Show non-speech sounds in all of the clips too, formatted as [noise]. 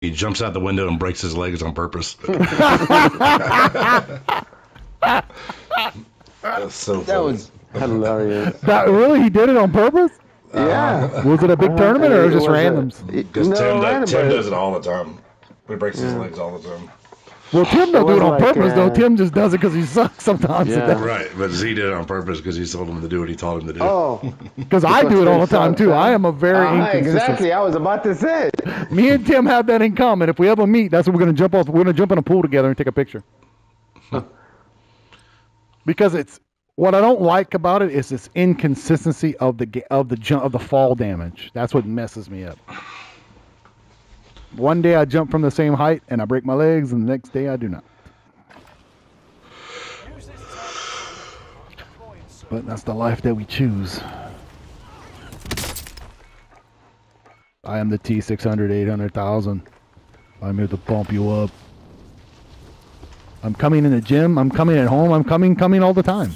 he jumps out the window and breaks his legs on purpose. [laughs] That's so That was hilarious. That really? He did it on purpose? yeah. Was it a big tournament or just It randoms? Because No, Tim, does, Tim does it all the time. He breaks his legs all the time. Well, Tim don't do it on like, purpose though. uh, Tim just does it because he sucks sometimes. Yeah. [laughs] Right, but Z did it on purpose because he told him to do what he told him to do. Oh, [laughs] Because I do it all the time too. I am a very inconsistent. exactly. I was about to say. Me and Tim have that in common. If we ever meet, that's what we're gonna jump off. We're gonna jump in a pool together and take a picture. [laughs] because it's what I don't like about it is this inconsistency of the ga- of the jump of the fall damage. That's what messes me up. One day I jump from the same height and I break my legs, and the next day I do not. But that's the life that we choose. I am the T600 800,000. I'm here to pump you up. I'm coming in the gym. I'm coming at home. I'm coming, coming all the time.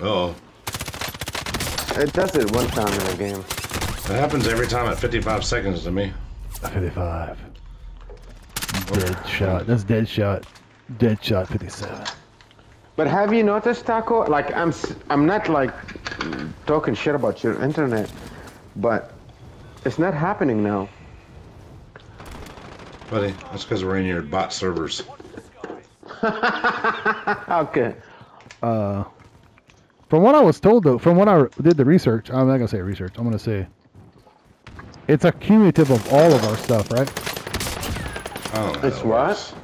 Oh, It does it one time in a game. that happens every time at 55 seconds to me. 55. Dead shot. That's dead shot. Dead shot 57. But have you noticed, Taco? Like I'm, s- I'm not like talking shit about your internet, but it's not happening now. Buddy, that's because we're in your bot servers. [laughs] Okay. Uh, From what I was told, though, from what I did the research, I'm not gonna say research. I'm gonna say it's a cumulative of all of our stuff, right? Oh, It's how it what? works.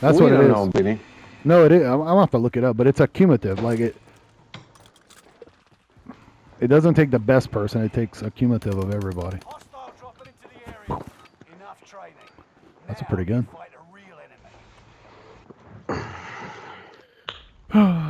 That's we what it don't know, Billy. No, it is. I'm, I'm gonna have to look it up, but it's a cumulative. Like it, it doesn't take the best person. It takes a cumulative of everybody. Into the area. Enough. That's a pretty good. [sighs] [sighs] [sighs]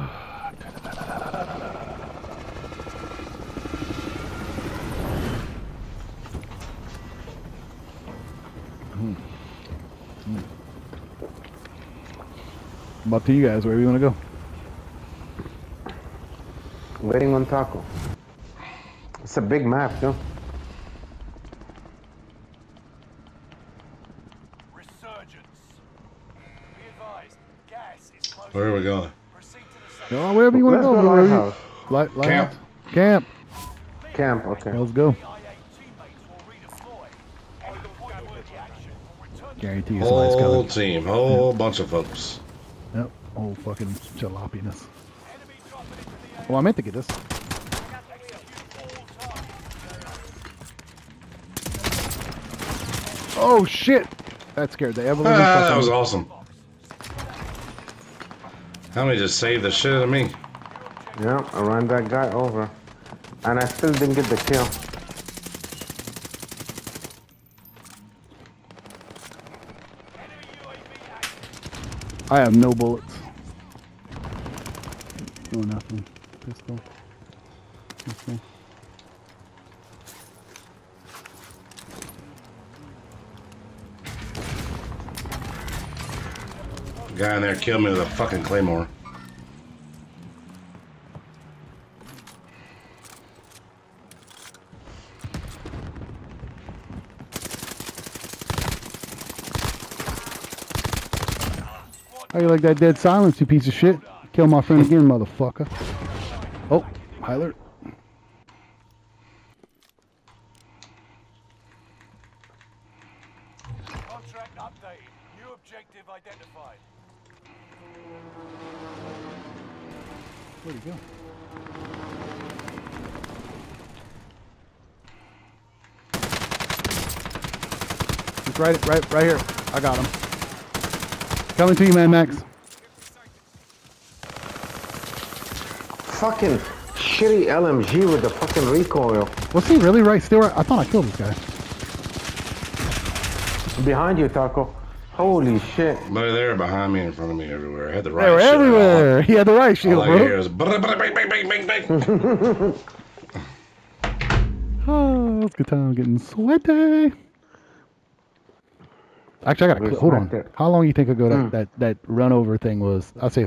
Up to you guys. Where you want to go? Waiting on Taco. It's a big map, too. Resurgence. Be advised. Gas is. Where are we going? Proceed to the Go wherever you want to go go. lighthouse. Light, light Camp. Camp. Camp. Okay. Let's go. IA teammates will redeploy. Any point-worthy action will return to Guarantee you somebody's Whole team, whole bunch of folks. Yep. Oh fucking jalopiness. enemy dropping into the area. Oh, I meant to get this. Oh shit! That scared the ever living Ah, that was awesome. How many just saved the shit out of me? Yeah, I ran that guy over. And I still didn't get the kill. I have no bullets. No nothing. Pistol. Pistol. Guy in there killed me with a fucking claymore. How you like that dead silence, you piece of shit? Kill my friend again, motherfucker. Oh, Hyler. Contract updated. New objective identified. Where'd he go? He's right, right, right here. I got him. Coming to you, man, Max. Fucking shitty LMG with the fucking recoil. Was he really right? Still? I thought I killed this guy. Behind you, Taco. Holy shit. But they're behind me, in front of me, everywhere. I had the right They were shit. everywhere. He had the right All, shield, all I hear bro. is bang, bang, bang, bang, bang, bang. [laughs] Oh, ah, it's a good time I'm getting sweaty. Actually, I got to hold on. How long do you think ago that, mm. that that run over thing was? I'll say